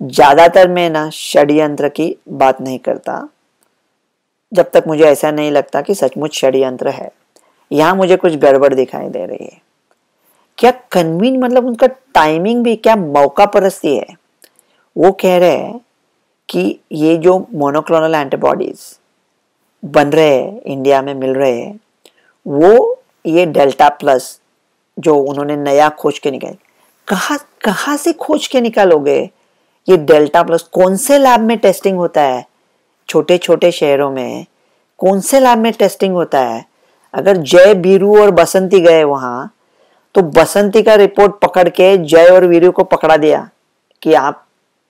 ज़्यादातर मैं ना षड्यंत्र की बात नहीं करता। जब तक मुझे ऐसा नहीं लगता कि सचमुच षड्यंत्र है। यहाँ मुझे कुछ गड़बड़ दिखाई दे रही है। क्या कन्वीन मतलब उनका टाइमिंग भी क्या मौका परस्ती है? वो कह रहे हैं कि ये जो मोनोक्लोनल एंटीबॉडीज बन रहे हैं इंडिया में मिल रहे हैं, वो ये डेल्टा प्लस जो उन्होंने नया खोज के निकाल। कहा, कहाँ से खोज के निकालोगे? ये डेल्टा प्लस कौन से लैब में टेस्टिंग होता है? छोटे छोटे शहरों में कौन से लैब में टेस्टिंग होता है? अगर जय, बीरू और बसंती गए वहाँ तो बसंती का रिपोर्ट पकड़ के जय और वीरू को पकड़ा दिया कि आप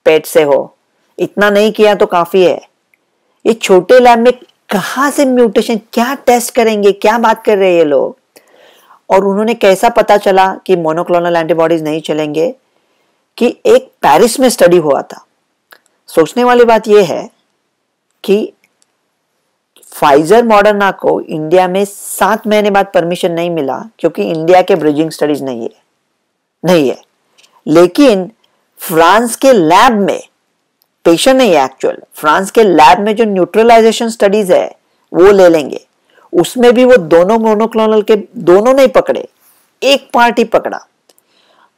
पेट से हो। इतना नहीं किया तो काफ़ी है। ये छोटे लैब में कहा से म्यूटेशन, क्या टेस्ट करेंगे, क्या बात कर रहे हैं ये लोग? और उन्होंने कैसा पता चला कि मोनोक्लोनल एंटीबॉडीज नहीं चलेंगे? कि एक पेरिस में स्टडी हुआ था। सोचने वाली बात यह है कि फाइजर मॉडर्ना को इंडिया में सात महीने बाद परमिशन नहीं मिला, क्योंकि इंडिया के ब्रिजिंग स्टडीज़ नहीं है। नहीं है। लेकिन फ्रांस के लैब में पेशेंट नहीं है एक्चुअल फ्रांस के लैब में जो न्यूट्रलाइजेशन स्टडीज़ है, वो ले लेंगे। उसमें भी वो दोनों मोनोक्लोनल के, दोनों नहीं पकड़े, एक पार्टी पकड़ा।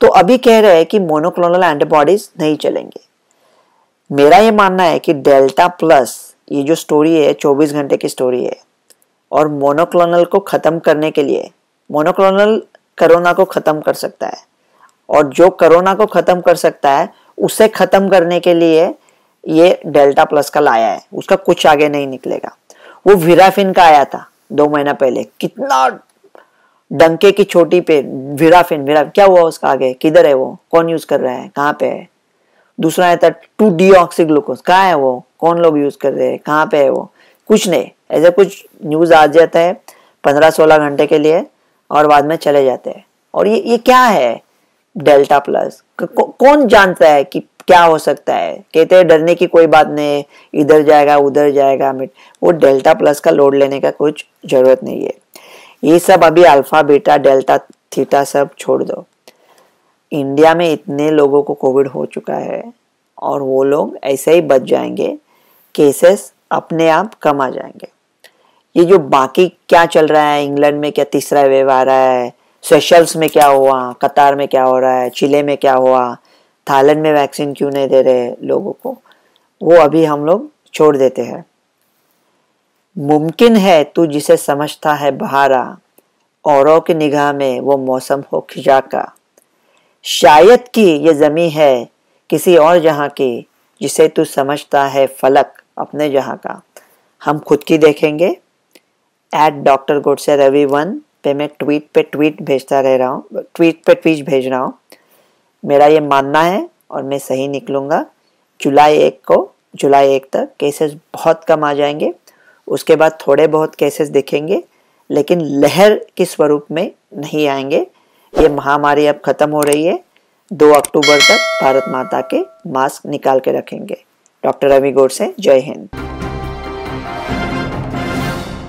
तो अभी कह रहे हैं कि मोनोक्लोनल एंटीबॉडीज नहीं चलेंगे। मेरा ये मानना है कि डेल्टा प्लस ये जो स्टोरी है 24 घंटे की स्टोरी है, और मोनोक्लोनल को ख़त्म करने के लिए मोनोक्लोनल कोरोना को ख़त्म कर सकता है, और जो करोना को ख़त्म कर सकता है, उसे ख़त्म करने के लिए ये डेल्टा प्लस का लाया है, उसका कुछ आगे नहीं निकलेगा। वो विराफिन का आया था, दो महीना पहले, कितना डंके की छोटी पे विराफिन विरा क्या हुआ उसका आगे? किधर है वो? कौन यूज़ कर रहा है? कहाँ पे है? दूसरा है था टू डी ऑक्सी ग्लूकोज कहाँ है वो? कौन लोग यूज़ कर रहे हैं? कहाँ पे है वो? कुछ नहीं। ऐसे कुछ न्यूज़ आ जाता है पंद्रह सोलह घंटे के लिए और बाद में चले जाते हैं। और ये ये क्या है? Delta plus. कौन जानता है कि क्या हो सकता है? कहते हैं डरने की कोई बात नहीं। इधर जाएगा, उधर जाएगा। वो डेल्टा प्लस का लोड लेने का कुछ ज़रूरत नहीं है। ये सब अभी अल्फ़ा बीटा डेल्टा थीटा सब छोड़ दो। इंडिया में इतने लोगों को कोविड हो चुका है और वो लोग ऐसे ही बच जाएँगे केसेस अपने आप कम आ जाएँगे। ये जो बाकी क्या चल रहा है इंग्लैंड में क्या तीसरा वेव आ रहा है सेशल्स में क्या हुआ कतार में क्या हो रहा है चिले में क्या हुआ थाईलैंड में वैक्सीन क्यों नहीं दे रहे लोगों को, वो अभी हम लोग छोड़ देते हैं। मुमकिन है तू जिसे समझता है बहारा, औरों की निगाह में वो मौसम हो खिजा का शायद कि ये जमी है किसी और जहाँ की, जिसे तू समझता है फलक अपने जहाँ का। हम खुद की देखेंगे। एट डॉक्टर गुडसे रवि वन पे मैं ट्वीट पे ट्वीट भेजता रह रहा हूँ ट्वीट पे ट्वीट भेज रहा हूँ। मेरा ये मानना है और मैं सही निकलूँगा। जुलाई एक को, जुलाई एक तक केसेस बहुत कम आ जाएँगे। उसके बाद थोड़े बहुत केसेस दिखेंगे, लेकिन लहर के स्वरूप में नहीं आएँगे। ये महामारी अब खत्म हो रही है। दो अक्टूबर तक भारत माता के मास्क निकाल के रखेंगे। डॉक्टर रवि गौर से जय हिंद।